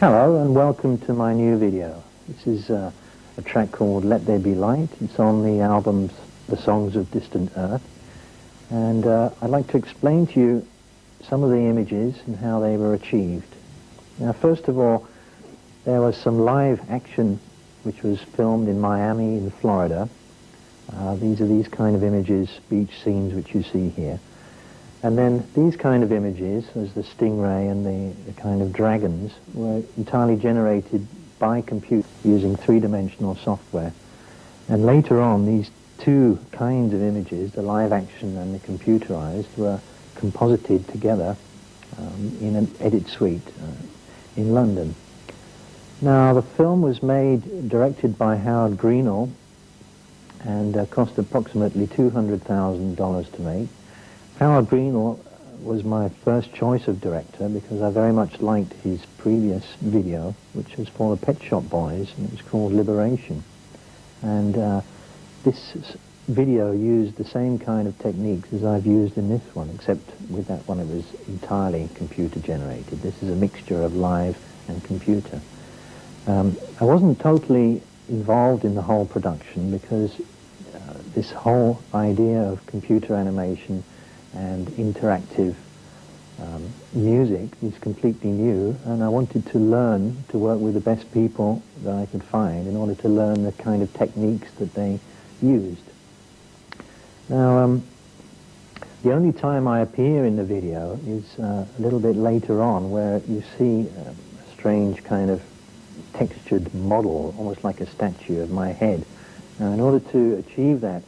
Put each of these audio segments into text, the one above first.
Hello and welcome to my new video. This is uh, a track called Let There Be Light. It's on the albums The Songs of Distant Earth. And uh, I'd like to explain to you some of the images and how they were achieved. Now first of all, there was some live action which was filmed in Miami in Florida. Uh, these are these kind of images, beach scenes which you see here. And then these kind of images, as the stingray and the, the kind of dragons, were entirely generated by computer using three-dimensional software. And later on, these two kinds of images, the live action and the computerized, were composited together um, in an edit suite uh, in London. Now, the film was made, directed by Howard Greenhalgh, and uh, cost approximately $200,000 to make. Howard Greenhalgh was my first choice of director because I very much liked his previous video, which was for the Pet Shop Boys, and it was called Liberation. And uh, this video used the same kind of techniques as I've used in this one, except with that one it was entirely computer generated. This is a mixture of live and computer. Um, I wasn't totally involved in the whole production because uh, this whole idea of computer animation and interactive um, music is completely new and I wanted to learn to work with the best people that I could find in order to learn the kind of techniques that they used. Now, um, the only time I appear in the video is uh, a little bit later on where you see um, a strange kind of textured model, almost like a statue of my head. Now, in order to achieve that,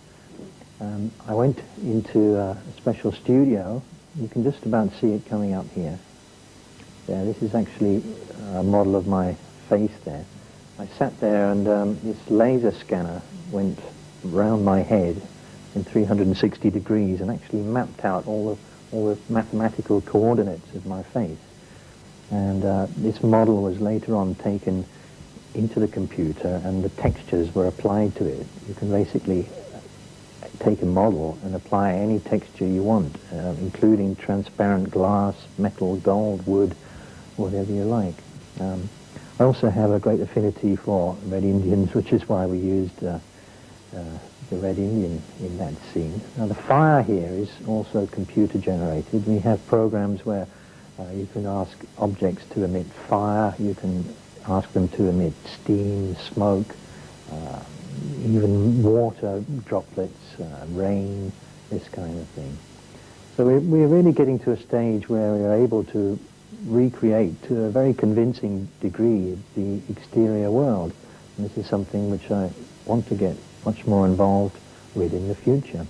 um, I went into a special studio. You can just about see it coming up here. Yeah, this is actually a model of my face there. I sat there and um, this laser scanner went round my head in 360 degrees and actually mapped out all the, all the mathematical coordinates of my face. And uh, this model was later on taken into the computer and the textures were applied to it. You can basically take a model and apply any texture you want, uh, including transparent glass, metal, gold, wood, whatever you like. Um, I also have a great affinity for Red Indians, which is why we used uh, uh, the Red Indian in that scene. Now the fire here is also computer generated. We have programs where uh, you can ask objects to emit fire, you can ask them to emit steam, smoke, uh, even water droplets, uh, rain, this kind of thing. So we're, we're really getting to a stage where we are able to recreate to a very convincing degree the exterior world. And this is something which I want to get much more involved with in the future.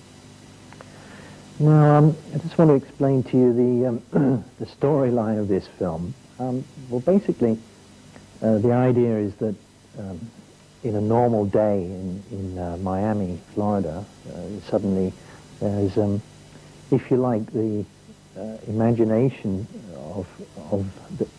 Now, um, I just want to explain to you the, um, the storyline of this film. Um, well, basically, uh, the idea is that um, in a normal day in, in uh, Miami, Florida, uh, suddenly there's, um, if you like, the uh, imagination of, of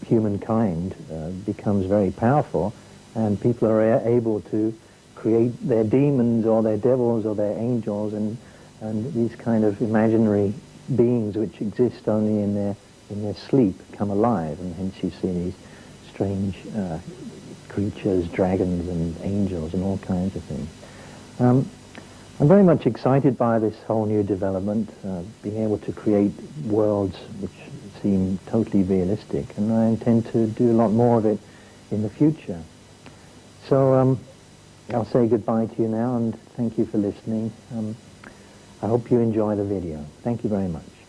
humankind uh, becomes very powerful and people are able to create their demons or their devils or their angels and, and these kind of imaginary beings which exist only in their, in their sleep come alive and hence you see these strange uh, creatures, dragons and angels and all kinds of things. Um, I'm very much excited by this whole new development, uh, being able to create worlds which seem totally realistic, and I intend to do a lot more of it in the future. So um, I'll say goodbye to you now, and thank you for listening. Um, I hope you enjoy the video. Thank you very much.